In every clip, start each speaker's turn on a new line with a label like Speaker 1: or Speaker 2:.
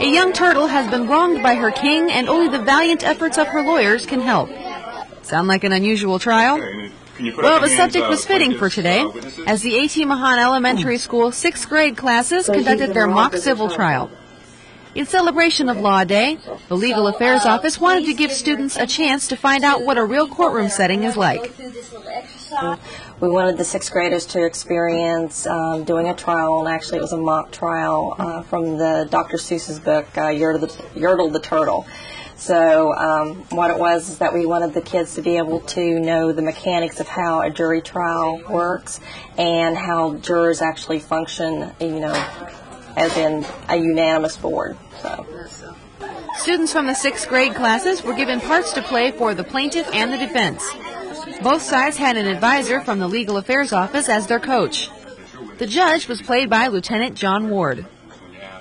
Speaker 1: A young turtle has been wronged by her king, and only the valiant efforts of her lawyers can help. Sound like an unusual trial? Well, the subject was fitting for today, as the A.T. Mahan Elementary School sixth grade classes conducted their mock civil trial. In celebration of Law Day, the Legal Affairs Office wanted to give students a chance to find out what a real courtroom setting is like.
Speaker 2: We wanted the sixth graders to experience um, doing a trial, and actually it was a mock trial uh, from the Dr. Seuss's book, uh, Yertle, the, Yertle the Turtle. So um, what it was is that we wanted the kids to be able to know the mechanics of how a jury trial works and how jurors actually function, you know, as in a unanimous board. So.
Speaker 1: Students from the sixth grade classes were given parts to play for the plaintiff and the defense. Both sides had an advisor from the Legal Affairs Office as their coach. The judge was played by Lieutenant John Ward.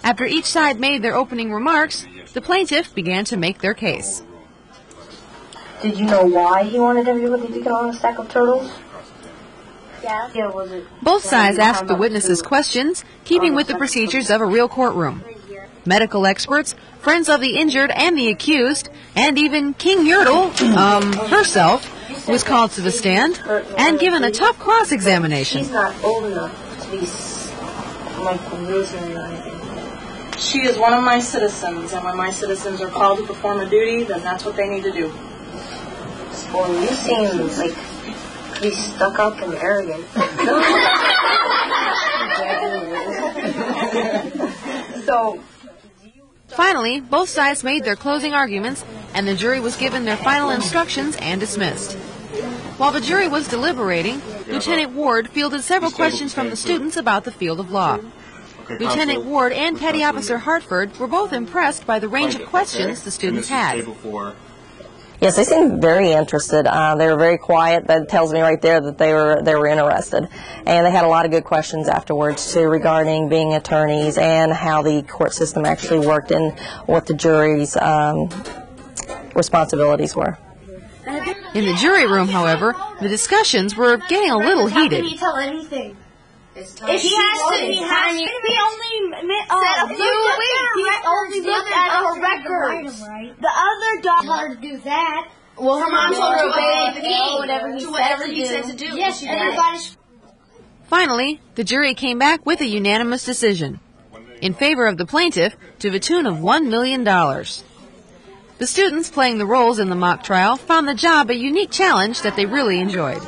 Speaker 1: After each side made their opening remarks, the plaintiff began to make their case.
Speaker 3: Did you know why he wanted everybody to get on a stack of turtles?
Speaker 4: Yeah.
Speaker 3: Yeah, was it?
Speaker 1: Both sides asked the witnesses questions, keeping with the procedures of a real courtroom. Medical experts, friends of the injured and the accused, and even King Yertle, um, herself, was called to the stand and given a tough cross-examination.
Speaker 3: She's not old enough to be s- like Rosemary or anything.
Speaker 5: She is one of my citizens, and when my citizens are called to perform a duty, then that's what they need to do.
Speaker 3: Well, you seem like pretty stuck up and arrogant. so,
Speaker 1: Finally, both sides made their closing arguments, and the jury was given their final instructions and dismissed. While the jury was deliberating, Lieutenant Ward fielded several questions from the students about the field of law. Lieutenant Ward and Petty Officer Hartford were both impressed by the range of questions the students had.
Speaker 2: Yes, they seemed very interested. Uh, they were very quiet. That tells me right there that they were they were interested, and they had a lot of good questions afterwards too regarding being attorneys and how the court system actually worked and what the juries um, responsibilities were.
Speaker 1: In the jury room, however, the discussions were getting a little heated.
Speaker 4: tell anything? If he has to, he has to. He only mi- uh,
Speaker 6: a few weeks. He
Speaker 4: her
Speaker 6: only
Speaker 4: records.
Speaker 6: looked
Speaker 4: The
Speaker 6: at her records.
Speaker 4: didn't write 'em, right?
Speaker 6: The other dog.
Speaker 4: Tell her to do that.
Speaker 6: Well, her mom told her to obey the
Speaker 4: king.
Speaker 6: king. Whatever he
Speaker 4: To
Speaker 6: said
Speaker 4: whatever
Speaker 6: to
Speaker 4: he
Speaker 6: do.
Speaker 4: said to do.
Speaker 6: Yes, she did.
Speaker 1: Finally, the jury came back with a unanimous decision in favor of the plaintiff to the tune of $1 million. The students playing the roles in the mock trial found the job a unique challenge that they really enjoyed.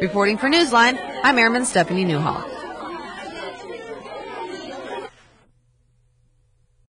Speaker 1: Reporting for Newsline, I'm Airman Stephanie Newhall.